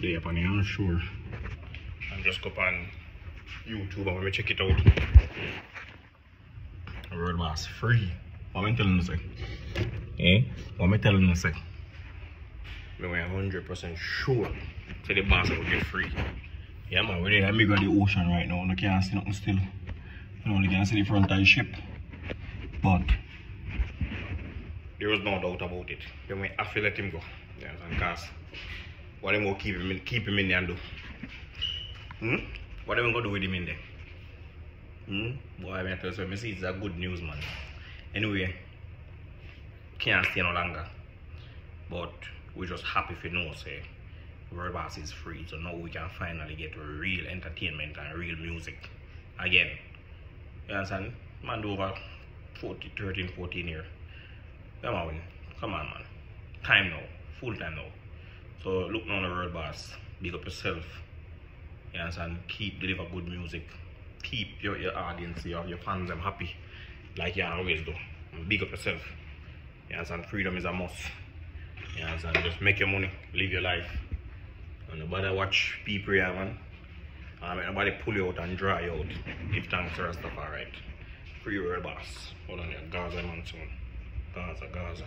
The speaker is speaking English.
They up on the sure. And just go up on YouTube and we check it out. World Boss free. What am I telling you say? Eh? What am I telling you say? Me we're hundred percent sure. Say the boss will get free. Yeah man, we're in the middle of the ocean right now. You can't see nothing still. You only can't see the front of the ship. But there was no doubt about it. Then we have to let him go. Yeah, because what am gonna keep him in keep him in there and do? Hmm? What am I gonna do with him in there? Hmm? Boy, I tell you, I see it's a good news man. Anyway, can't stay no longer. But we're just happy if you know say Boss is free. So now we can finally get real entertainment and real music again. You understand? Man do over 40, 13, 14 years. Come on, come on, man. Time now, full time now. So look on the World Boss. Big up yourself. You understand? Keep deliver good music. Keep your, your audience, your, your fans them happy. Like you always do. Big up yourself. You understand? Freedom is a must. You understand? Just make your money, live your life. And nobody watch people here, man. Um, nobody pull you out and dry you out. If thanks to Rastafari, right? Free world boss. Hold on here, Gaza man, son. Gaza, Gaza.